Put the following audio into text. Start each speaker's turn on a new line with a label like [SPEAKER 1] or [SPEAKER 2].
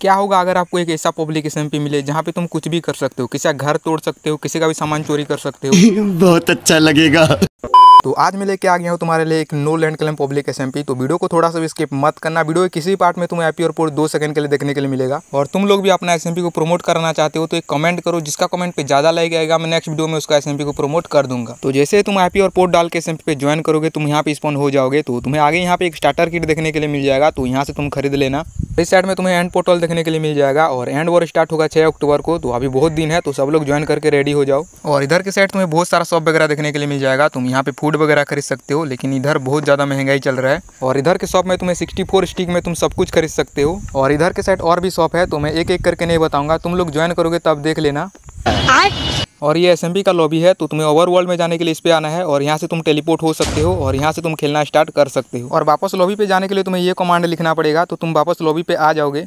[SPEAKER 1] क्या होगा अगर आपको एक ऐसा पब्लिक एस मिले जहाँ पे तुम कुछ भी कर सकते हो किसी का घर तोड़ सकते हो किसी का भी सामान चोरी कर सकते हो?
[SPEAKER 2] बहुत अच्छा लगेगा।
[SPEAKER 1] तो आज मैं लेके आ गया हूँ तुम्हारे लिए एक नो लैंड क्लेम पब्लिक एस तो वीडियो को थोड़ा सा भी स्किप मत करना। वीडियो के किसी पार्ट में तुम्हें एपी और पोर्ट दो सेकंड के लिए देखने के लिए मिलेगा। और तुम लोग भी अपना एस को प्रमोट करना चाहते हो तो एक कमेंट करो जिसका कमेंट पे ज़्यादा लाइक आएगा मैं नेक्स्ट वीडियो में उसका एस को प्रमोट कर दूँगा। तो जैसे तुम एपी और पोर्ट डाल के एस पे ज्वाइन करोगे तुम यहाँ पे स्पॉन हो जाओगे। तो तुम्हें आगे यहाँ पे एक स्टार्टर किट देखने के लिए मिल जाएगा। तो यहाँ से तुम खरीद लेना। इस साइड में तुम्हें एंड पोर्टल देखने के लिए मिल जाएगा और एंड वॉर स्टार्ट होगा छह अक्टूबर को। तो अभी बहुत दिन है तो सब लोग ज्वाइन करके रेडी हो जाओ। और इधर के साइड तुम्हें बहुत सारा शॉप वगैरह देखने के लिए मिल जाएगा। तुम यहाँ पे फ़ूड वगैरह खरीद सकते हो, लेकिन इधर बहुत ज़्यादा महँगाई चल रहा है। और इधर के शॉप में तुम्हें सिक्सटी स्टिक में तुम सब कुछ खरीद सकते हो। और इधर के साइड और भी शॉप है तो मैं एक एक करके नहीं बताऊँगा। तुम लोग ज्वाइन करोगे तब देख लेना। और ये एस का लॉबी है तो तुम्हें ओवरवर्ल्ड में जाने के लिए इस पर आना है और यहाँ से तुम टेलीपोर्ट हो सकते हो और यहाँ से तुम खेलना स्टार्ट कर सकते हो। और वापस लॉबी पे जाने के लिए तुम्हें ये कमांड लिखना पड़ेगा तो तुम वापस लॉबी पे आ जाओगे।